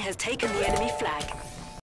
has taken the enemy flag.